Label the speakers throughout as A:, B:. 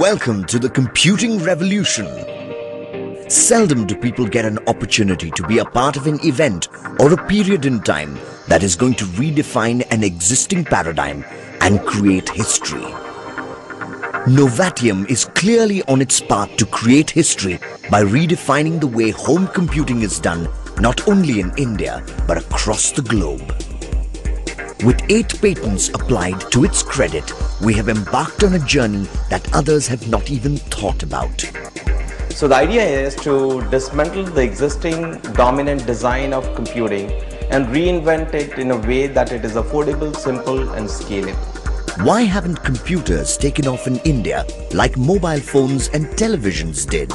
A: Welcome to the computing revolution. Seldom do people get an opportunity to be a part of an event or a period in time that is going to redefine an existing paradigm and create history. Novatium is clearly on its path to create history by redefining the way home computing is done not only in India but across the globe. With eight patents applied to its credit, we have embarked on a journey that others have not even thought about.
B: So the idea is to dismantle the existing dominant design of computing and reinvent it in a way that it is affordable, simple and scalable.
A: Why haven't computers taken off in India like mobile phones and televisions did?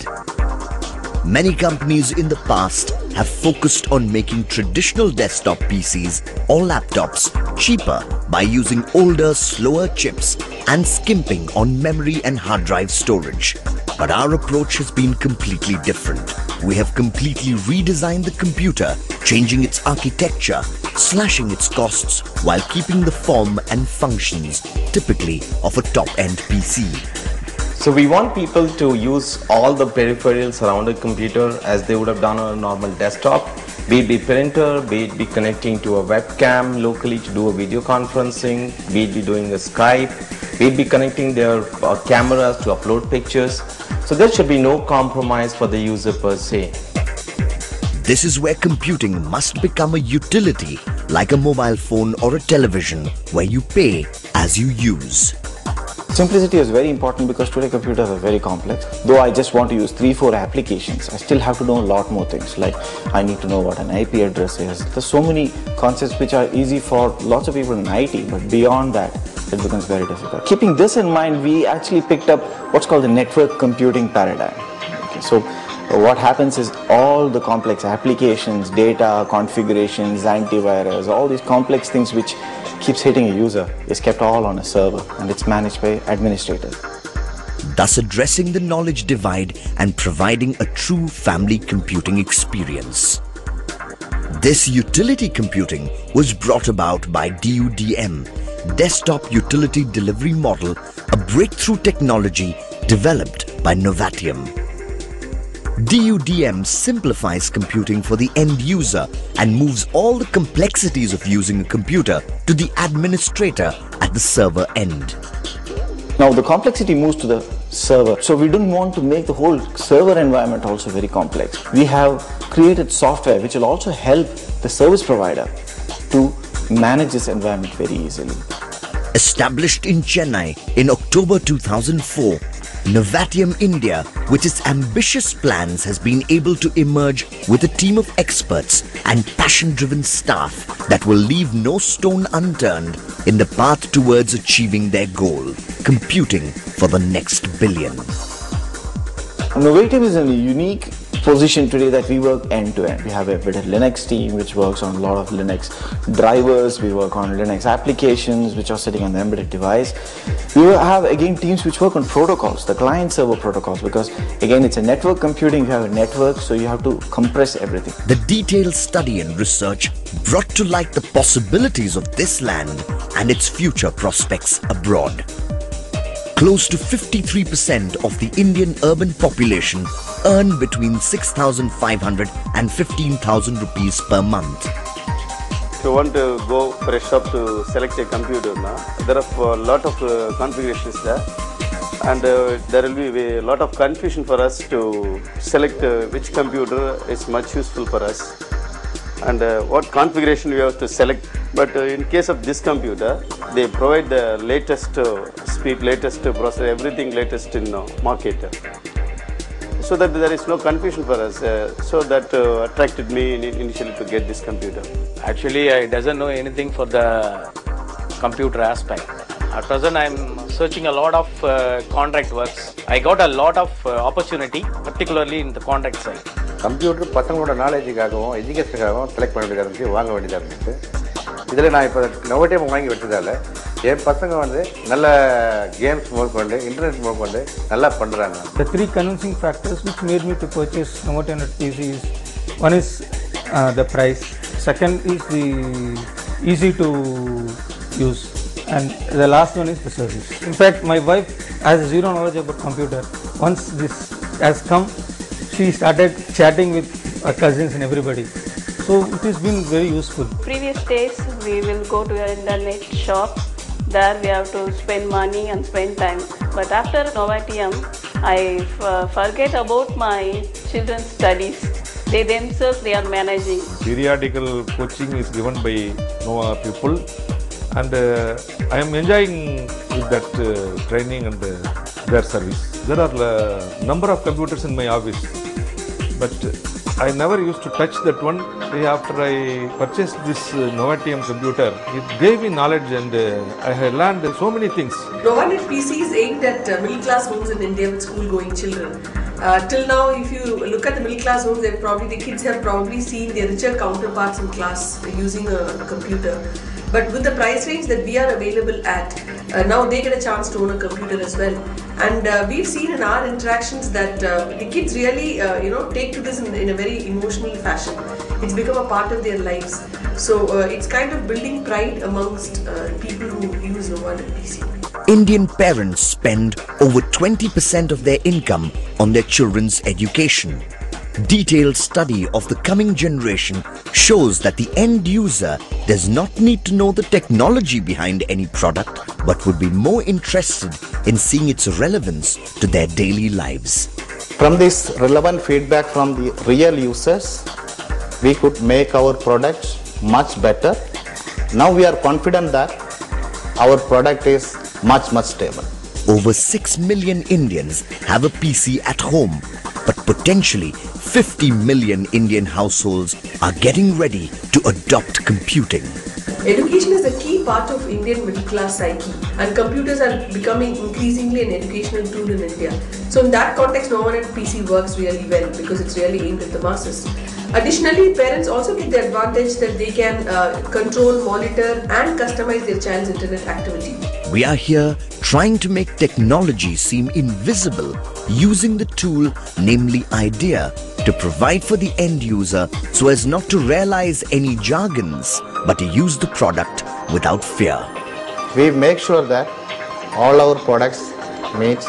A: Many companies in the past have focused on making traditional desktop PCs or laptops cheaper by using older, slower chips and skimping on memory and hard drive storage. But our approach has been completely different. We have completely redesigned the computer, changing its architecture, slashing its costs while keeping the form and functions typically of a top-end PC.
B: So we want people to use all the peripherals around a computer as they would have done on a normal desktop. Be it be printer, be it be connecting to a webcam locally to do a video conferencing, be it be doing a Skype, be it be connecting their uh, cameras to upload pictures. So there should be no compromise for the user per se.
A: This is where computing must become a utility like a mobile phone or a television where you pay as you use.
C: Simplicity is very important because today computers are very complex. Though I just want to use three, four applications, I still have to know a lot more things. Like I need to know what an IP address is. There's so many concepts which are easy for lots of people in IT, but beyond that, it becomes very difficult. Keeping this in mind, we actually picked up what's called the network computing paradigm. Okay, so what happens is all the complex applications, data, configurations, antivirus, all these complex things which keeps hitting a user is kept all on a server and it's managed by administrators.
A: Thus addressing the knowledge divide and providing a true family computing experience. This utility computing was brought about by DUDM, Desktop Utility Delivery Model, a breakthrough technology developed by Novatium. DUDM simplifies computing for the end user and moves all the complexities of using a computer to the administrator at the server end.
C: Now the complexity moves to the server. So we don't want to make the whole server environment also very complex. We have created software which will also help the service provider to manage this environment very easily.
A: Established in Chennai in October 2004, Novatium India, with its ambitious plans, has been able to emerge with a team of experts and passion-driven staff that will leave no stone unturned in the path towards achieving their goal, computing for the next billion.
C: Novatium is a unique position today that we work end to end. We have a embedded Linux team which works on a lot of Linux drivers. We work on Linux applications which are sitting on the embedded device. We have again teams which work on protocols, the client server protocols because again it's a network computing, you have a network so you have to compress everything.
A: The detailed study and research brought to light the possibilities of this land and its future prospects abroad. Close to 53% of the Indian urban population earn between 6,500 and 15,000 rupees per month.
D: If you want to go for a shop to select a computer, now, there are a lot of uh, configurations there and uh, there will be a lot of confusion for us to select uh, which computer is much useful for us and uh, what configuration we have to select. But uh, in case of this computer, they provide the latest uh, speed, latest processor, everything latest in market so that there is no confusion for us. Uh, so that uh, attracted me initially to get this computer.
E: Actually, I doesn't know anything for the computer aspect. At present, I'm searching a lot of uh, contract works. I got a lot of uh, opportunity, particularly in the contract side.
F: Computer பசங்களோட நாலேஜுக்காகவும் எஜுகேஷனுக்காகவும் select பண்ண வேண்டியதாக இருந்துச்சு வாங்க வேண்டியதாக இருந்துச்சு இதில் நான் இப்போ நோவட்டியம் வாங்கி வச்சதால என் பசங்க வந்து நல்ல கேம்ஸ் முதற்கொண்டு இன்டர்நெட் முதற்கொண்டு நல்லா பண்ணுறாங்க
G: The three convincing factors which made me to purchase Novotel PC is one is uh, the price, second is the easy to use, and the last one is the service. In fact, my wife has zero knowledge about computer. Once this has come, she started chatting with her cousins and everybody. So it has been very useful.
H: Previous days, we will go to an internet shop. There we have to spend money and spend time. But after Novatium, I f- forget about my children's studies. They themselves they are managing.
I: periodical coaching is given by Nova people and uh, I am enjoying that uh, training and uh, their service. There are a number of computers in my office but I never used to touch that one. After I purchased this uh, Novatium computer, it gave me knowledge and uh, I had learned so many things.
J: Novanet PC is aimed at uh, middle class homes in India with school going children. Uh, till now, if you look at the middle class homes, they've probably the kids have probably seen their richer counterparts in class using a, a computer. But with the price range that we are available at, uh, now they get a chance to own a computer as well. And uh, we've seen in our interactions that uh, the kids really, uh, you know, take to this in, in a very emotional fashion. It's become a part of their lives. So uh, it's kind of building pride amongst uh, people who use Novanet PC.
A: Indian parents spend over 20% of their income on their children's education. Detailed study of the coming generation shows that the end user does not need to know the technology behind any product but would be more interested in seeing its relevance to their daily lives.
C: From this relevant feedback from the real users, we could make our products much better. Now we are confident that our product is much much stable.
A: Over 6 million Indians have a PC at home, but potentially 50 million Indian households are getting ready to adopt computing.
J: Education is a key part of Indian middle class psyche, and computers are becoming increasingly an educational tool in India. So, in that context, Novanet PC works really well because it's really aimed at the masses. Additionally, parents also get the advantage that they can uh, control, monitor, and customize their child's internet activity.
A: We are here trying to make technology seem invisible using the tool, namely IDEA, to provide for the end user so as not to realize any jargons but to use the product without fear.
C: We make sure that all our products meets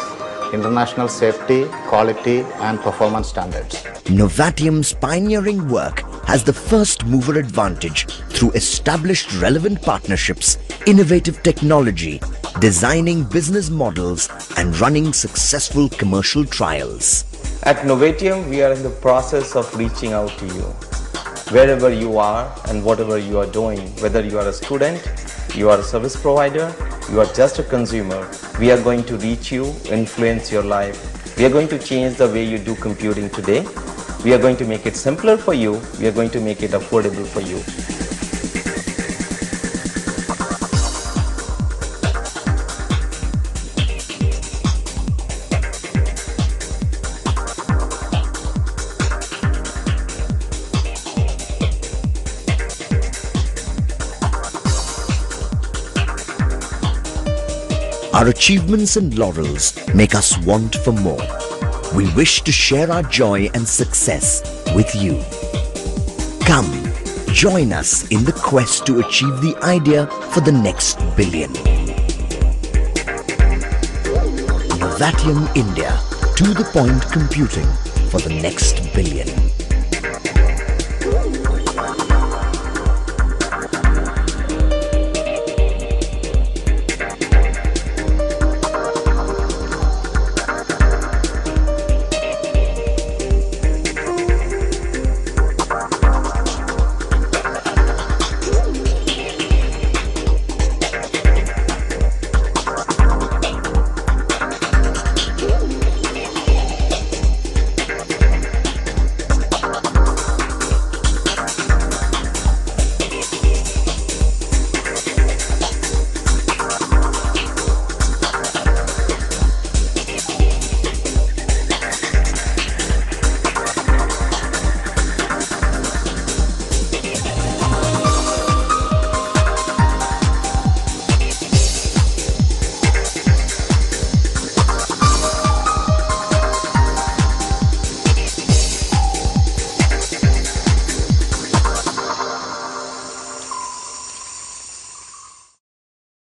C: international safety, quality and performance standards.
A: Novatium's pioneering work has the first mover advantage through established relevant partnerships, innovative technology, designing business models, and running successful commercial trials.
B: At Novatium, we are in the process of reaching out to you. Wherever you are and whatever you are doing, whether you are a student, you are a service provider, you are just a consumer, we are going to reach you, influence your life. We are going to change the way you do computing today. We are going to make it simpler for you. We are going to make it affordable for you.
A: Our achievements and laurels make us want for more. We wish to share our joy and success with you. Come, join us in the quest to achieve the idea for the next billion. Novatium India, to the point computing for the next billion.